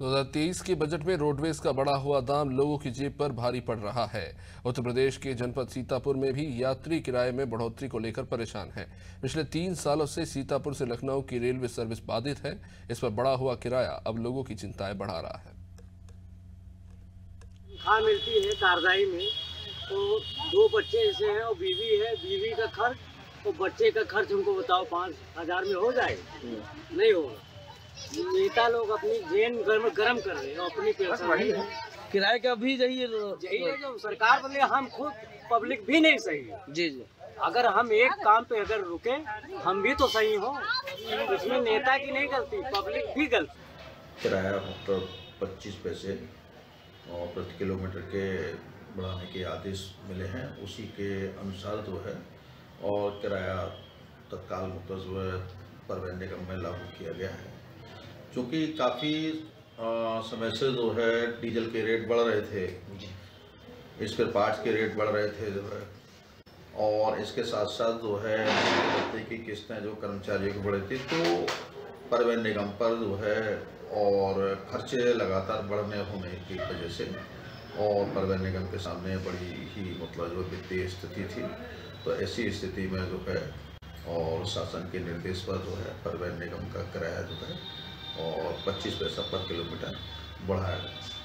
2023 के बजट में रोडवेज़ का बढ़ा हुआ दाम लोगों की जेब पर भारी पड़ रहा है। उत्तर प्रदेश के जनपद सीतापुर में भी यात्री किराए में बढ़ोतरी को लेकर परेशान है। पिछले तीन सालों से सीतापुर से लखनऊ की रेलवे सर्विस बाधित है। इस पर बढ़ा हुआ किराया अब लोगों की चिंताएँ बढ़ा रहा है। खा मिलती है कारदाई में। तो दो बच्चे ऐसे हैं और बीवी है। बीवी का खर्च तो बच्चे का खर्च हमको बताओ पाँच हज़ार में हो जाए? नहीं होगा। नेता लोग अपनी जेन गर्म गर्म कर रहे हैं अपनी है। किराए का भी यही है यही है जो सरकार बोले हम खुद पब्लिक भी नहीं सही है। जी जी। अगर हम एक काम पे अगर रुके हम भी तो सही हो। इसमें नेता की नहीं गलती पब्लिक भी गलती। किराया मतलब पच्चीस पैसे और प्रति किलोमीटर के बढ़ाने के आदेश मिले हैं उसी के अनुसार जो है और किराया तत्काल जो है परिवहन निगम में लागू किया गया है। क्योंकि काफ़ी समय से जो है डीजल के रेट बढ़ रहे थे। स्पेयर पार्ट्स के रेट बढ़ रहे थे जो है। और इसके साथ साथ जो है भत्ते की किस्तें जो कर्मचारियों की बढ़ी थी तो परिवहन निगम पर जो है और खर्चे लगातार बढ़ने होने की वजह से और परिवहन निगम के सामने बड़ी ही मतलब जो वित्तीय स्थिति थी तो ऐसी स्थिति में जो है और शासन के निर्देश पर जो है परिवहन निगम का किराया जो है और 25 पैसा पर किलोमीटर बढ़ाया गया